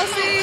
Rosy.